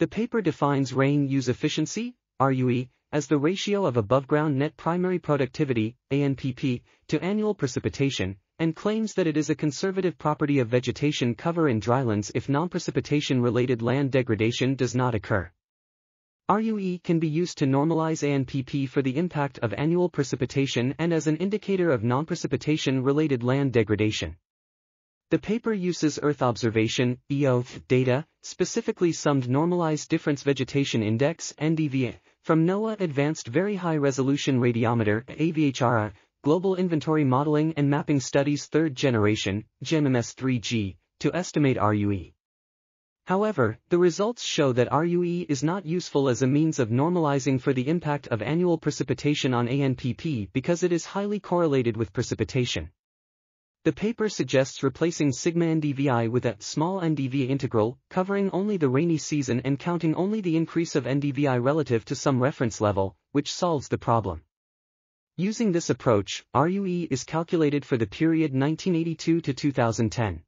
The paper defines rain use efficiency, RUE, as the ratio of above-ground net primary productivity, ANPP, to annual precipitation, and claims that it is a conservative property of vegetation cover in drylands if non-precipitation-related land degradation does not occur. RUE can be used to normalize ANPP for the impact of annual precipitation and as an indicator of non-precipitation-related land degradation. The paper uses Earth observation EOF, data, specifically summed Normalized Difference Vegetation Index NDVI, from NOAA Advanced Very High Resolution Radiometer AVHRR, Global Inventory Modeling and Mapping Studies Third Generation, GIMMS-3G, to estimate RUE. However, the results show that RUE is not useful as a means of normalizing for the impact of annual precipitation on ANPP because it is highly correlated with precipitation. The paper suggests replacing sigma NDVI with a small NDVI integral, covering only the rainy season and counting only the increase of NDVI relative to some reference level, which solves the problem. Using this approach, RUE is calculated for the period 1982 to 2010.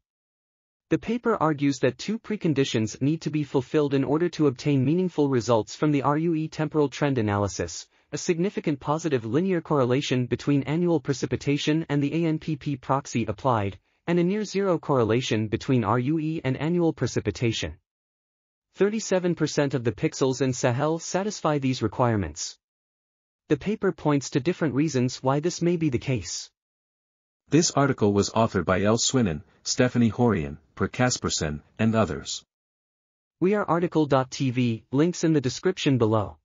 The paper argues that two preconditions need to be fulfilled in order to obtain meaningful results from the RUE temporal trend analysis, a significant positive linear correlation between annual precipitation and the ANPP proxy applied, and a near-zero correlation between RUE and annual precipitation. 37% of the pixels in Sahel satisfy these requirements. The paper points to different reasons why this may be the case. This article was authored by L. Swinnen, Stephanie Horion, Per Kaspersen, and others. We are RTCL.TV, links in the description below.